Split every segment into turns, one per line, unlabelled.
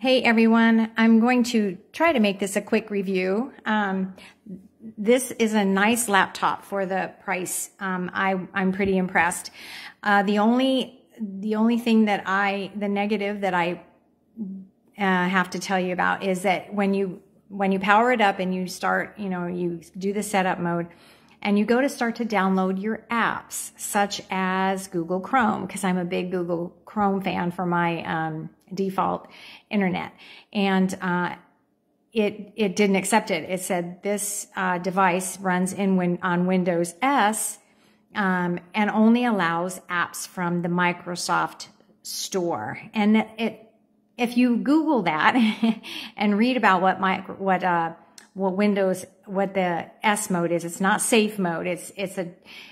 Hey everyone, I'm going to try to make this a quick review. Um, this is a nice laptop for the price. Um, I, I'm pretty impressed. Uh, the only the only thing that I the negative that I uh, have to tell you about is that when you when you power it up and you start, you know, you do the setup mode and you go to start to download your apps, such as Google Chrome, because I'm a big Google Chrome fan for my um, default internet. And uh, it it didn't accept it. It said this uh, device runs in win on Windows S um, and only allows apps from the Microsoft Store. And it, if you Google that and read about what my what uh, what Windows what the S mode is, it's not safe mode. It's it's a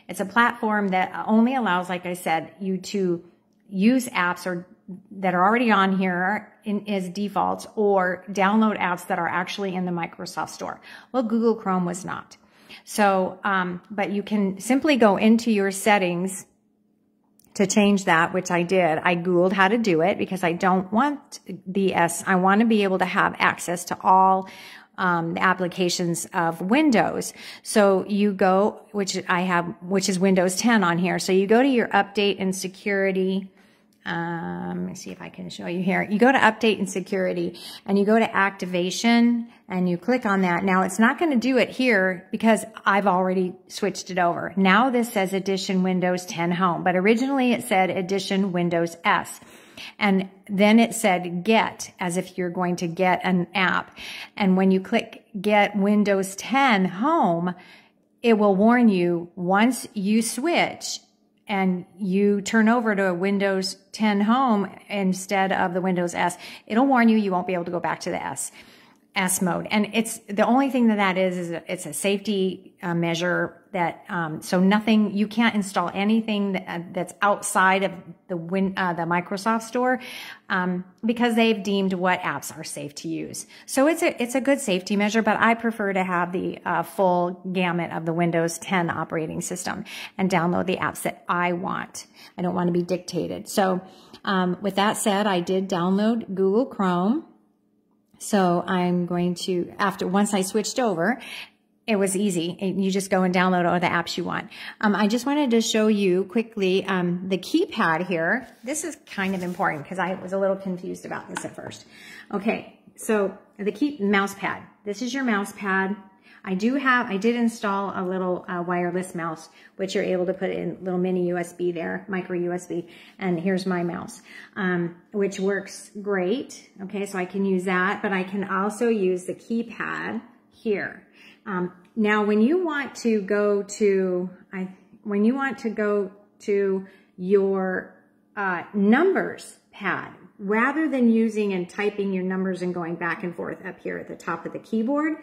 it's a platform that only allows, like I said, you to use apps or that are already on here in, as defaults or download apps that are actually in the Microsoft Store. Well, Google Chrome was not. So, um, but you can simply go into your settings to change that, which I did. I Googled how to do it because I don't want the S. I want to be able to have access to all um, the applications of Windows. So you go, which I have, which is Windows 10 on here. So you go to your update and security um, let me see if I can show you here. You go to update and security and you go to activation and you click on that. Now it's not going to do it here because I've already switched it over. Now this says edition Windows 10 home, but originally it said edition Windows S. And then it said get as if you're going to get an app. And when you click get Windows 10 home, it will warn you once you switch and you turn over to a Windows 10 home instead of the Windows S, it'll warn you you won't be able to go back to the S. S mode. And it's the only thing that that is, is it's a safety uh, measure that, um, so nothing, you can't install anything that, uh, that's outside of the win, uh, the Microsoft store, um, because they've deemed what apps are safe to use. So it's a, it's a good safety measure, but I prefer to have the uh, full gamut of the Windows 10 operating system and download the apps that I want. I don't want to be dictated. So, um, with that said, I did download Google Chrome. So I'm going to, after, once I switched over, it was easy. You just go and download all the apps you want. Um, I just wanted to show you quickly um, the keypad here. This is kind of important because I was a little confused about this at first. Okay, so the key mouse pad. This is your mouse pad. I do have, I did install a little uh, wireless mouse, which you're able to put in little mini USB there, micro USB. And here's my mouse, um, which works great. Okay, so I can use that, but I can also use the keypad here. Um, now, when you want to go to, I, when you want to go to your uh, numbers pad, rather than using and typing your numbers and going back and forth up here at the top of the keyboard,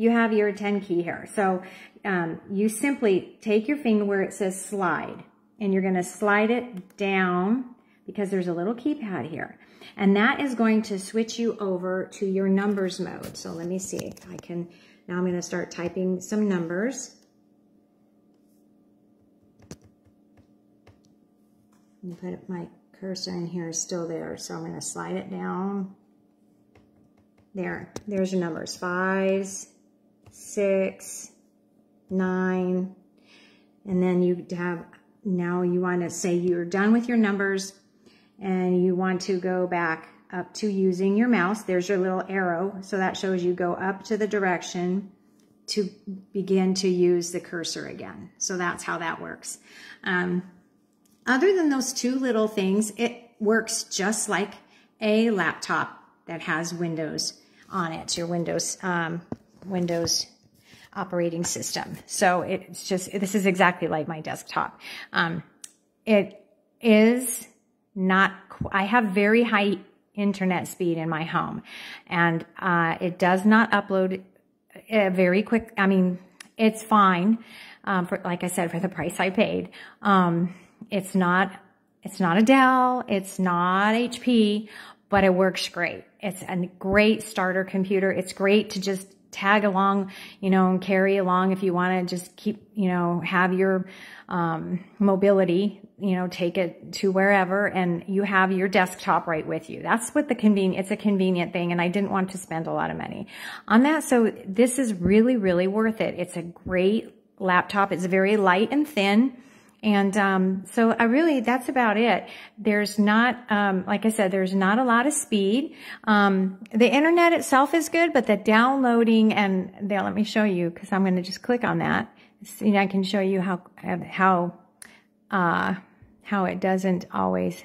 you have your 10 key here. So um, you simply take your finger where it says slide and you're going to slide it down because there's a little keypad here. And that is going to switch you over to your numbers mode. So let me see I can, now I'm going to start typing some numbers. Put my cursor in here is still there. So I'm going to slide it down. There, there's your numbers. Fives, six, nine, and then you have, now you want to say you're done with your numbers and you want to go back up to using your mouse. There's your little arrow. So that shows you go up to the direction to begin to use the cursor again. So that's how that works. Um, other than those two little things, it works just like a laptop that has Windows on it, your Windows um, Windows operating system. So it's just, this is exactly like my desktop. Um, it is not, I have very high internet speed in my home and uh, it does not upload uh, very quick. I mean, it's fine. Um, for, like I said, for the price I paid. Um, it's not, it's not a Dell. It's not HP, but it works great. It's a great starter computer. It's great to just tag along, you know, and carry along if you want to just keep, you know, have your um, mobility, you know, take it to wherever and you have your desktop right with you. That's what the convenient, it's a convenient thing and I didn't want to spend a lot of money on that. So this is really, really worth it. It's a great laptop. It's very light and thin. And um, so I really, that's about it. There's not, um, like I said, there's not a lot of speed. Um, the internet itself is good, but the downloading and there, let me show you because I'm going to just click on that. See, I can show you how how uh, how it doesn't always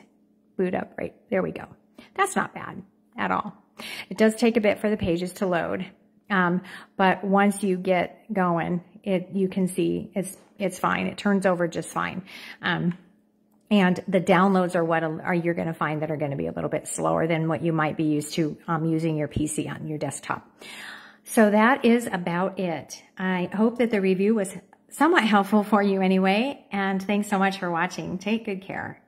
boot up right. There we go. That's not bad at all. It does take a bit for the pages to load. Um, but once you get going, it you can see it's it's fine. It turns over just fine. Um, and the downloads are what are you're going to find that are going to be a little bit slower than what you might be used to um, using your PC on your desktop. So that is about it. I hope that the review was somewhat helpful for you anyway. And thanks so much for watching. Take good care.